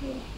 Yeah.